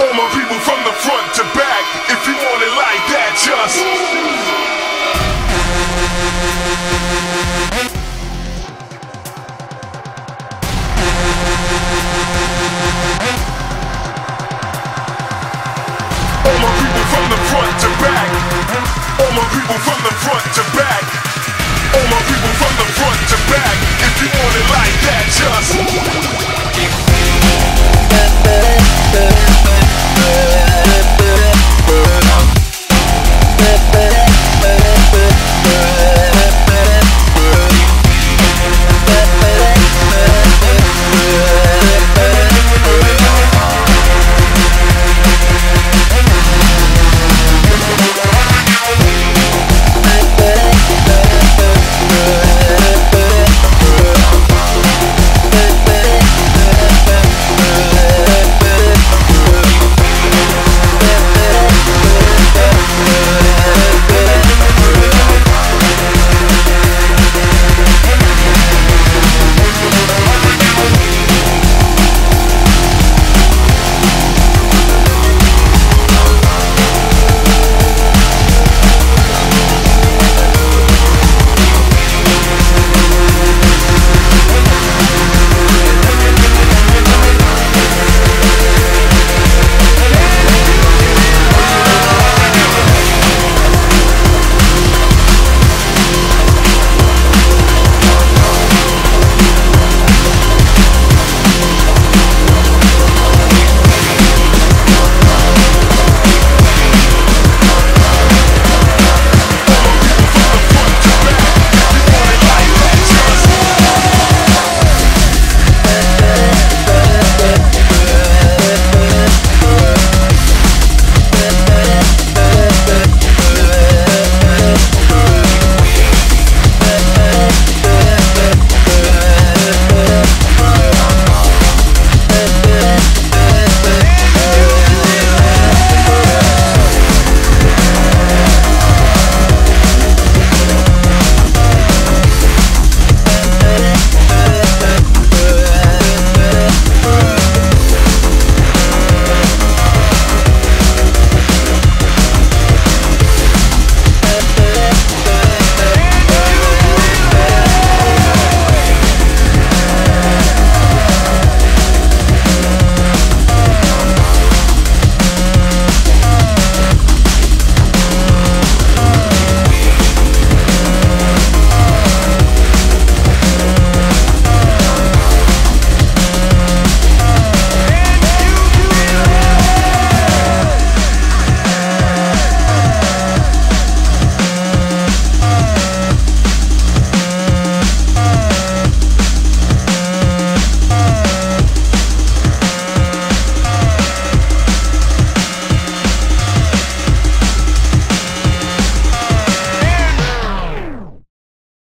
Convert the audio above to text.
All my people from the front to back, if you want it like that, just. All my people from the front to back. All my people from the front to back. All my people from the front to back. If you want it like that, just.